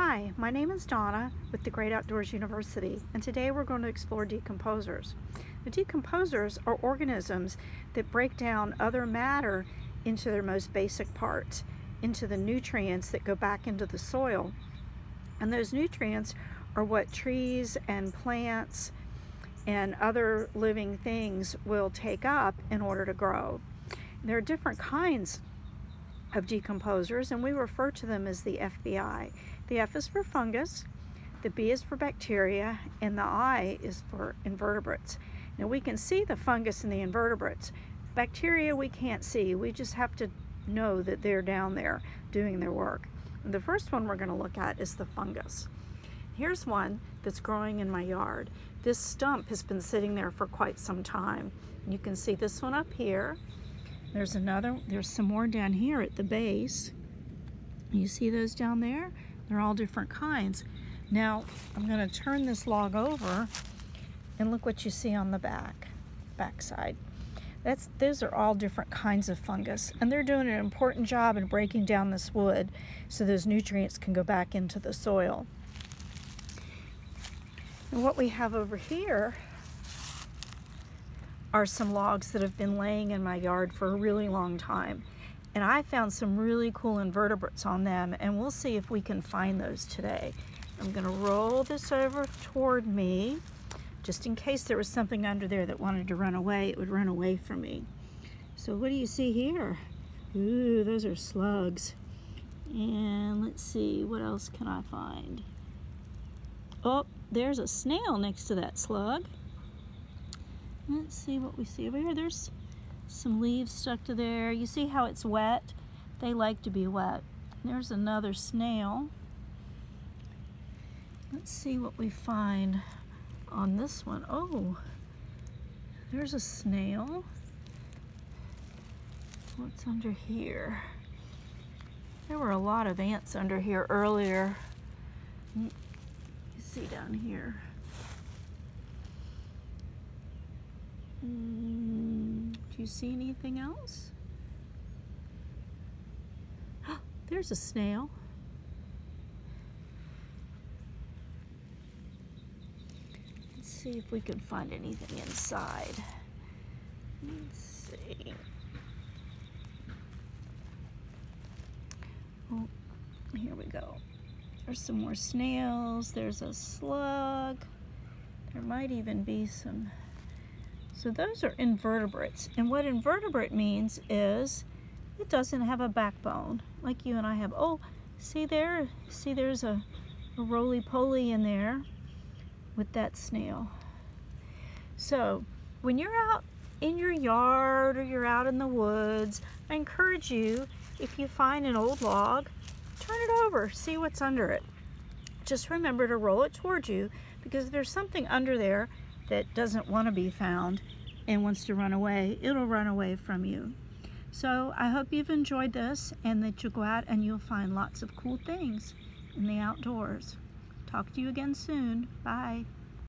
Hi, my name is Donna with the Great Outdoors University, and today we're going to explore decomposers. The decomposers are organisms that break down other matter into their most basic parts, into the nutrients that go back into the soil. And those nutrients are what trees and plants and other living things will take up in order to grow. There are different kinds of decomposers and we refer to them as the FBI. The F is for fungus, the B is for bacteria, and the I is for invertebrates. Now we can see the fungus and the invertebrates. Bacteria we can't see, we just have to know that they're down there doing their work. And the first one we're going to look at is the fungus. Here's one that's growing in my yard. This stump has been sitting there for quite some time. You can see this one up here there's another, there's some more down here at the base. You see those down there? They're all different kinds. Now, I'm gonna turn this log over and look what you see on the back, back side. That's, those are all different kinds of fungus and they're doing an important job in breaking down this wood so those nutrients can go back into the soil. And what we have over here are some logs that have been laying in my yard for a really long time. And I found some really cool invertebrates on them and we'll see if we can find those today. I'm gonna roll this over toward me just in case there was something under there that wanted to run away, it would run away from me. So what do you see here? Ooh, those are slugs. And let's see, what else can I find? Oh, there's a snail next to that slug. Let's see what we see over here. There's some leaves stuck to there. You see how it's wet? They like to be wet. There's another snail. Let's see what we find on this one. Oh, there's a snail. What's under here? There were a lot of ants under here earlier. You see down here. Mm, do you see anything else? There's a snail. Let's see if we can find anything inside. Let's see. Oh, here we go. There's some more snails. There's a slug. There might even be some so those are invertebrates. And what invertebrate means is it doesn't have a backbone like you and I have. Oh, see there? See there's a, a roly-poly in there with that snail. So when you're out in your yard or you're out in the woods, I encourage you, if you find an old log, turn it over, see what's under it. Just remember to roll it towards you because there's something under there that doesn't want to be found and wants to run away, it'll run away from you. So I hope you've enjoyed this and that you'll go out and you'll find lots of cool things in the outdoors. Talk to you again soon. Bye.